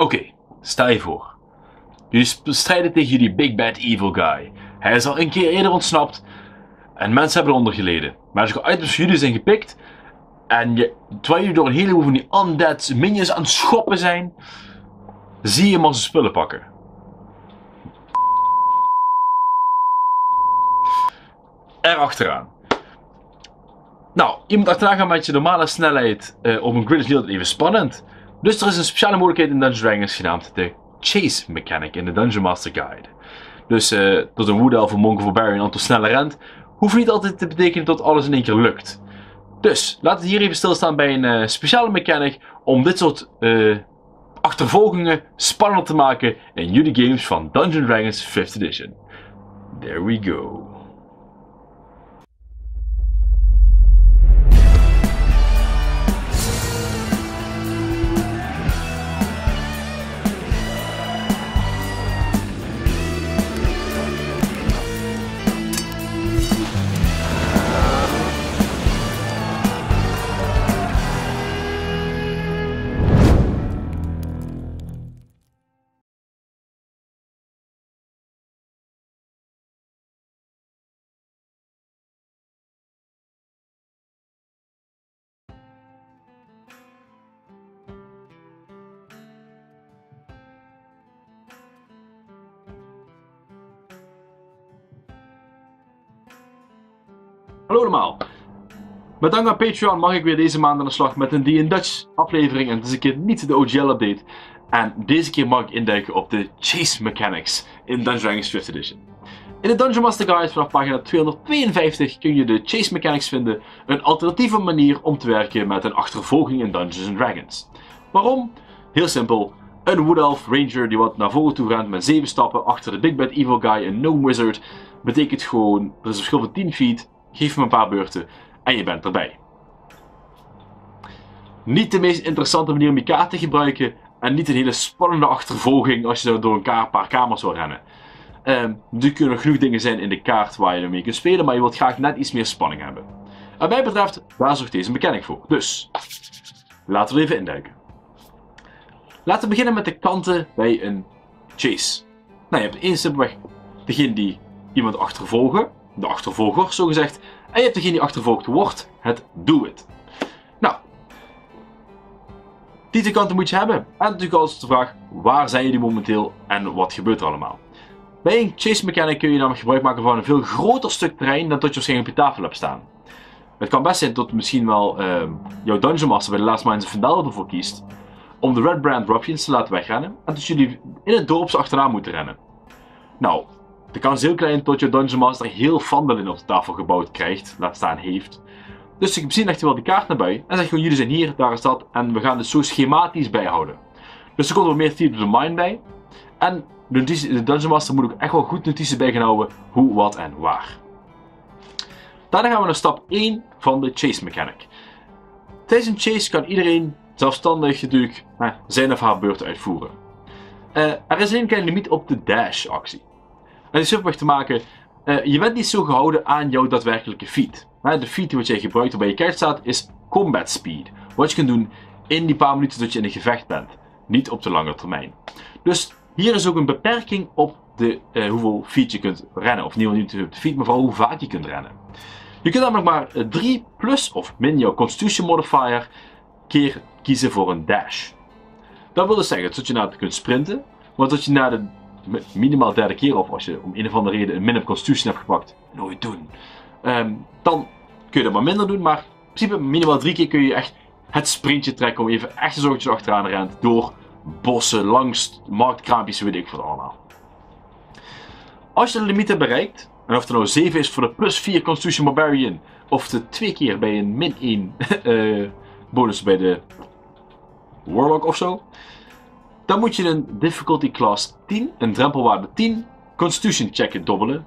Oké, stel je voor. Jullie strijden tegen jullie Big Bad Evil Guy. Hij is al een keer eerder ontsnapt. En mensen hebben eronder geleden. Magical items voor jullie zijn gepikt. En je, terwijl jullie door een heleboel van die undead minions aan het schoppen zijn, zie je als zijn spullen pakken. Erachteraan. Nou, iemand achteraan gaan met je normale snelheid eh, op een grid is even spannend. Dus er is een speciale mogelijkheid in Dungeons Dragons genaamd de Chase Mechanic in de Dungeon Master Guide. Dus eh tot een woede of een monk of een barbarian een aantal sneller rent, hoeft niet altijd te betekenen dat alles in één keer lukt. Dus, laten we hier even stilstaan bij een eh, speciale mechanic om dit soort eh, achtervolgingen spannender te maken in jullie games van Dungeons Dragons 5th Edition. There we go. Hallo allemaal. Met dank aan Patreon mag ik weer deze maand aan de slag met een D Dutch aflevering. En het is een keer niet de OGL update. En deze keer mag ik induiken op de Chase Mechanics in Dungeons Dragons 5th Edition. In de Dungeon Master Guide vanaf pagina 252 kun je de Chase Mechanics vinden. Een alternatieve manier om te werken met een achtervolging in Dungeons Dragons. Waarom? Heel simpel. Een Wood Elf Ranger die wat naar voren toe rent met 7 stappen achter de Big Bad Evil Guy, een Gnome Wizard. Betekent gewoon, er is een verschil van 10 feet. Geef hem een paar beurten en je bent erbij. Niet de meest interessante manier om je kaart te gebruiken en niet een hele spannende achtervolging als je door een paar kamers wil rennen. Ehm er kunnen genoeg dingen zijn in de kaart waar je ermee kunt spelen, maar je wilt graag net iets meer spanning hebben. Wat mij betreft, daar zorgt deze mechanic voor. Dus, laten we even induiken. Laten we beginnen met de kanten bij een chase. Nou, je hebt één simpelweg degene die iemand achtervolgen, de achtervolger zo gezegd, en je hebt degene die achtervolgd wordt, het do it. Nou, die twee kanten moet je hebben. En natuurlijk altijd de vraag, waar zijn jullie momenteel en wat gebeurt er allemaal? Bij een chase mechanic kun je namelijk gebruik maken van een veel groter stuk terrein dan dat je waarschijnlijk op je tafel hebt staan. Het kan best zijn dat misschien wel ehm, jouw Dungeon Master bij de Last Minds of Vandal ervoor kiest om de Red Brand Ruffians te laten wegrennen en dat jullie in het dorp ze achteraan moeten rennen. Nou, de kans is heel klein tot je Dungeon Master heel Vandalin op de tafel gebouwd krijgt, laat staan heeft. Dus ik misschien legt hij wel die kaart naar bij en zegt gewoon jullie zijn hier, daar is dat en we gaan het zo schematisch bijhouden. Dus er komt wel meer Theater of the Mind bij. En de, Dungeon Master moet ook echt wel goed notities bijgehouden hoe, wat en waar. Daarna gaan we naar stap 1 van de Chase Mechanic. Tijdens een chase kan iedereen zelfstandig natuurlijk eh, zijn of haar beurt uitvoeren. Eh, er is een klein limiet op de dash actie. Is simpelweg te maken, eh, je bent niet zo gehouden aan jouw daadwerkelijke. Hè, de feat die wat jij gebruikt op je kaart staat is combat speed. Wat je kunt doen in die paar minuten dat je in een gevecht bent. Niet op de lange termijn. Dus hier is ook een beperking op de, eh, hoeveel feet je kunt rennen. Of niet niet op de feet, maar vooral hoe vaak je kunt rennen. Je kunt namelijk maar 3 plus of min jouw constitution modifier keer kiezen voor een dash. Dat wil dus zeggen dat je naar kunt sprinten, maar dat je na de minimaal derde keer, of als je om een of andere reden een min op constitution hebt gepakt, nooit doen. Ehm, dan kun je dat maar minder doen, maar in principe minimaal drie keer kun je echt het sprintje trekken om even echt dat je achteraan rent door bossen, langs marktkraampjes, weet ik wat allemaal. Als je de limiet hebt bereikt, en of het nou 7 is voor de plus 4 Constitution Barbarian, of de twee keer bij een min 1 eh, bonus bij de Warlock of zo, dan moet je een difficulty class 10, een drempelwaarde 10, Constitution checken dobbelen,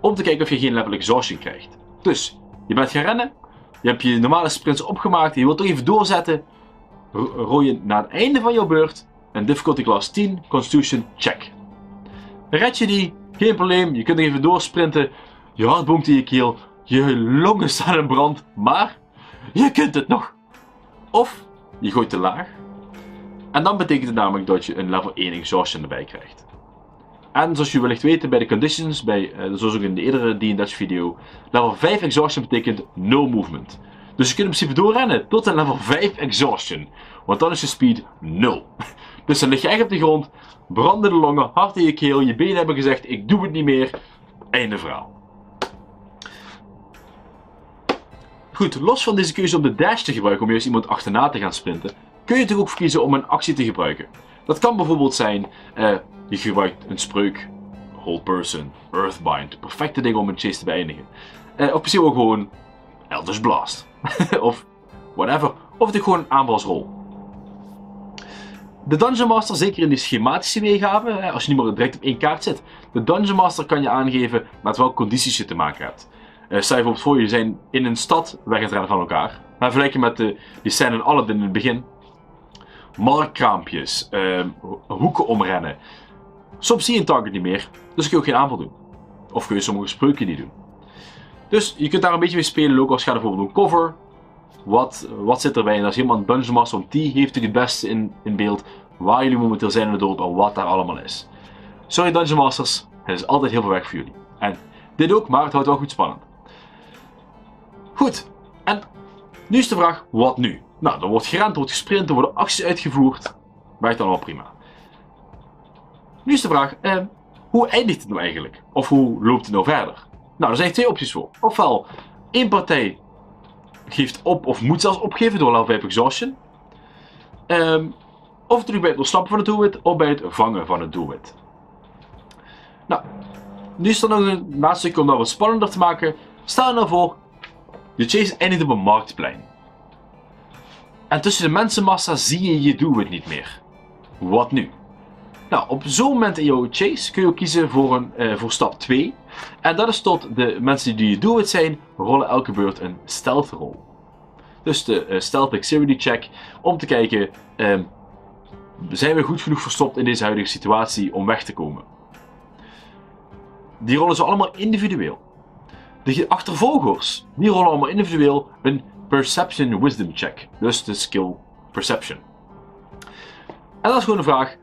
om te kijken of je geen level exhaustion krijgt. Dus, je bent gaan rennen, je hebt je normale sprints opgemaakt, je wilt toch even doorzetten, ro- rooi je na het einde van jouw beurt een difficulty class 10, Constitution check. Red je die, geen probleem, je kunt nog even doorsprinten, je hart boomt in je keel, je longen staan in brand, maar je kunt het nog. Of je gooit te laag, En dan betekent het namelijk dat je een level 1 exhaustion erbij krijgt. En zoals je wellicht weet bij de conditions, bij, uh, zoals ook in de eerdere D&Dutch video, level 5 exhaustion betekent no movement. Dus je kunt in principe doorrennen tot een level 5 exhaustion. Want dan is je speed 0. Dus dan lig je echt op de grond, brandende longen, hart in je keel, je benen hebben gezegd ik doe het niet meer. Einde verhaal. Goed, los van deze keuze om de dash te gebruiken om juist iemand achterna te gaan sprinten, kun je natuurlijk ook kiezen om een actie te gebruiken. Dat kan bijvoorbeeld zijn, uh, je gebruikt een spreuk, hold person, earthbind, perfecte dingen om een chase te beëindigen. Uh, of misschien ook gewoon Elders Blast. of whatever. Of het gewoon een aanvalsrol. De Dungeon Master, zeker in die schematische weergave, als je niet meer direct op één kaart zit, de Dungeon Master kan je aangeven met welke condities je te maken hebt. Uh, stel je bijvoorbeeld voor, je zijn in een stad weg rennen van elkaar. Maar vergelijk je met de, die scène in Aladdin in het begin. Markkraampjes, uh, hoeken omrennen. Soms zie je een target niet meer, dus kun je ook geen aanval doen. Of kun je sommige spreuken niet doen. Dus je kunt daar een beetje mee spelen, ook als je bijvoorbeeld een cover. Wat, wat zit erbij? En als iemand Dungeon Master, want die heeft het beste in, in beeld waar jullie momenteel zijn in de dorp en wat daar allemaal is. Sorry Dungeon Masters, het is altijd heel veel werk voor jullie. En dit ook, maar het houdt wel goed spannend. Goed, en nu is de vraag, wat nu? Nou, er wordt gerend, er wordt gesprint, er worden acties uitgevoerd. Werkt allemaal prima. Nu is de vraag, eh, hoe eindigt het nou eigenlijk? Of hoe loopt het nou verder? Nou, er zijn twee opties voor. Ofwel, één partij geeft op of moet zelfs opgeven door level 5 exhaustion. Um, of terug bij het ontsnappen van het doelwit of bij het vangen van het doelwit. Nou, nu is er nog een laatste stukje om dat wat spannender te maken. Stel nou voor, je chase eindigt op een marktplein. En tussen de mensenmassa zie je je doelwit niet meer. Wat nu? Nou, op zo'n moment in jouw chase kun je kiezen voor, een, uh, voor stap 2. En dat is tot de mensen die je doelwit zijn, rollen elke beurt een stealth rol. Dus de uh, stealth dexterity check om te kijken, uh, zijn we goed genoeg verstopt in deze huidige situatie om weg te komen. Die rollen ze allemaal individueel. De achtervolgers, die rollen allemaal individueel een perception wisdom check. Dus de skill perception. En dat is gewoon een vraag,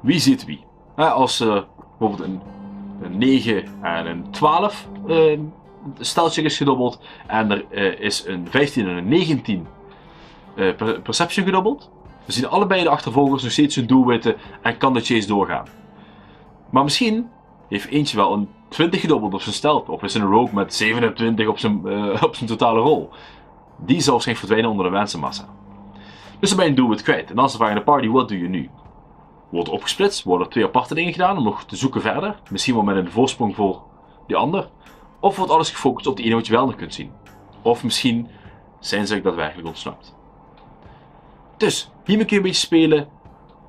wie ziet wie? als uh, bijvoorbeeld een, een 9 en een 12 uh, steltje is gedobbeld en er uh, is een 15 en een 19 uh, per perception gedobbeld, dan zien allebei de achtervolgers nog steeds hun doelwitten en kan de chase doorgaan. Maar misschien heeft eentje wel een 20 gedobbeld op zijn stelt, of is een rogue met 27 op zijn, op zijn totale rol. Die zal waarschijnlijk verdwijnen onder de mensenmassa. Dus dan ben je een doelwit kwijt. En dan is de vraag in de party, wat doe je nu? wordt opgesplitst, worden twee aparte dingen gedaan om nog te zoeken verder. Misschien wel met een voorsprong voor die ander. Of wordt alles gefocust op die ene wat je wel nog kunt zien. Of misschien zijn ze daadwerkelijk ontsnapt. Dus, hiermee kun je een beetje spelen.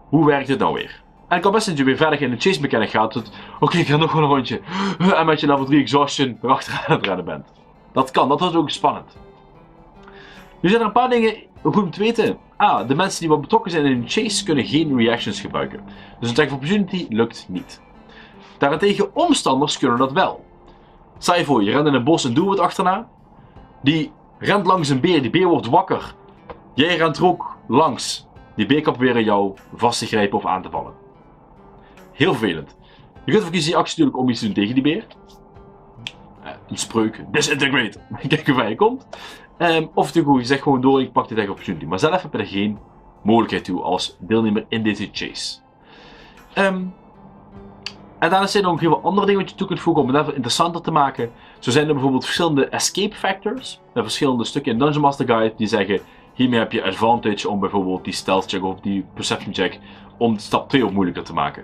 Hoe werkt het nou weer? En ik kan best dat je weer verder in de chase mechanic gaat. Oké, ik ga nog wel een rondje. En met je level 3 exhaustion erachteraan aan het rennen bent. Dat kan, dat wordt ook spannend. Nu zijn er een paar dingen goed om te weten. Ah, de mensen die wat betrokken zijn in een chase kunnen geen reactions gebruiken. Dus een track of opportunity lukt niet. Daarentegen omstanders kunnen dat wel. Stel je voor, je rent in een bos en doe het achterna. Die rent langs een beer, die beer wordt wakker. Jij rent er ook langs. Die beer kan proberen jou vast te grijpen of aan te vallen. Heel vervelend. Je kunt ervoor kiezen die actie natuurlijk om iets te doen tegen die beer. Eh, een spreuk, disintegrate. Kijk hoe ver je komt. Um, of je zegt gewoon door, ik pak dit echt opportunity. Maar zelf heb je er geen mogelijkheid toe als deelnemer in deze chase. Um, en daarnaast zijn er nog heel veel andere dingen wat je toe kunt voegen om het even interessanter te maken. Zo zijn er bijvoorbeeld verschillende escape factors. Er verschillende stukken in Dungeon Master Guide die zeggen hiermee heb je advantage om bijvoorbeeld die stealth check of die perception check om stap 2 ook moeilijker te maken.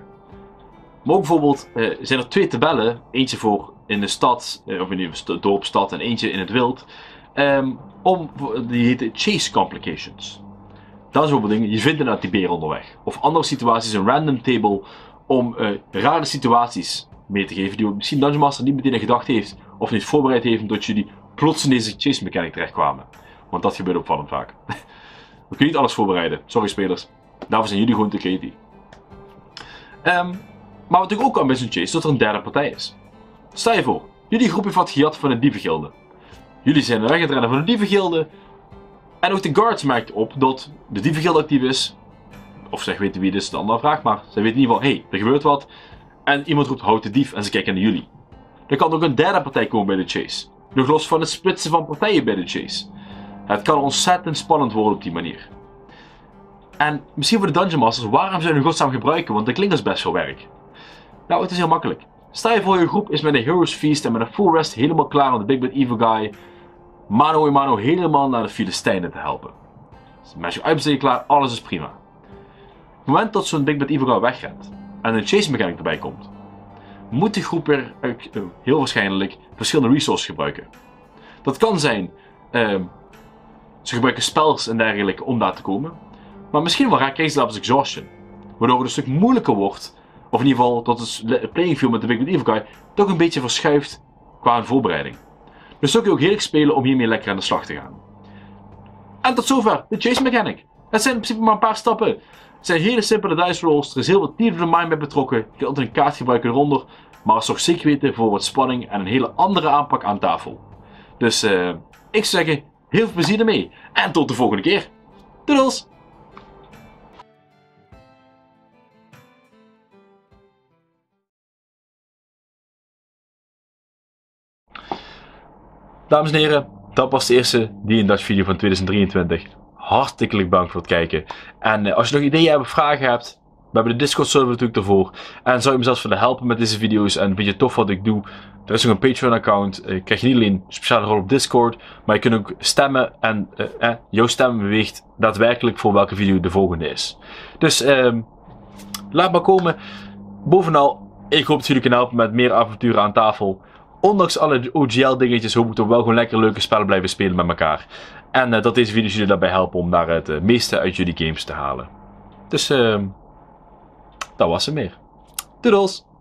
Maar ook bijvoorbeeld uh, zijn er twee tabellen, eentje voor in de stad, uh, of in de dorpstad en eentje in het wild. Um, om, die heet Chase Complications. Dat is dingen, je vindt inderdaad die beer onderweg. Of andere situaties, een random table om uh, rare situaties mee te geven die misschien Dungeon Master niet meteen in gedacht heeft of niet voorbereid heeft omdat jullie plots in deze chase mechanic terechtkwamen. Want dat gebeurt opvallend vaak. We kunnen niet alles voorbereiden, sorry spelers. Daarvoor zijn jullie gewoon te creatief. Um, maar wat ik ook kan bij zo'n chase is dat er een derde partij is. Stel je voor, jullie groep heeft wat gejat van een dievengilde. Jullie zijn weg aan het rennen van de dievengilde. En ook de guards merkt op dat de dievengilde actief is. of zij weten wie het is, een andere vraag, maar zij weten in ieder geval, hé, hey, er gebeurt wat. En iemand roept, houd de dief, en ze kijken naar jullie. Er kan ook een derde partij komen bij de chase. Nog los van het splitsen van partijen bij de chase. Het kan ontzettend spannend worden op die manier. En misschien voor de Dungeon Masters, waarom je een godsnaam gebruiken? Want dat klinkt als best veel werk. Nou, het is heel makkelijk. Stel je voor je groep is met een Heroes Feast en met een full rest helemaal klaar om de Big Bad Evil Guy mano in mano helemaal naar de Filistijnen te helpen. Dus met je klaar, alles is prima. Op het moment dat zo'n Big Bad Evil Guy wegrent en een chase mechanic erbij komt, moet de groep weer uh, heel waarschijnlijk verschillende resources gebruiken. Dat kan zijn, uh, ze gebruiken spells en dergelijke om daar te komen. Maar misschien wel krijgen ze zelfs exhaustion. Waardoor het een stuk moeilijker wordt, of in ieder geval dat het playing field met de Big Evil Guy toch een beetje verschuift qua voorbereiding. Dus zo kun je ook heerlijk spelen om hiermee lekker aan de slag te gaan. En tot zover de chase mechanic. Het zijn in principe maar een paar stappen. Het zijn hele simpele dice rolls, er is heel wat theater of the mind betrokken. Je kunt altijd een kaart gebruiken eronder, maar is toch zeker weten voor wat spanning en een hele andere aanpak aan tafel. Dus uh, ik zou zeggen, heel veel plezier ermee en tot de volgende keer. Doedels! Dames en heren, dat was de eerste Die Dutch video van 2023. Hartelijk bedankt voor het kijken. En uh, als je nog ideeën of vragen hebt, we hebben de Discord server natuurlijk ervoor. En zou je me zelfs willen helpen met deze video's en vind je tof wat ik doe, er is nog een Patreon account. Uh, krijg je niet alleen een speciale rol op Discord, maar je kunt ook stemmen en uh, eh, jouw stem beweegt daadwerkelijk voor welke video de volgende is. Dus ehm, laat maar komen. Bovenal, ik hoop dat jullie kunnen helpen met meer avonturen aan tafel ondanks alle OGL dingetjes hoop ik toch wel gewoon lekker leuke spellen blijven spelen met elkaar. En uh, dat deze video's jullie daarbij helpen om daar het uh, meeste uit jullie games te halen. Dus uh, dat was het meer. Doedels!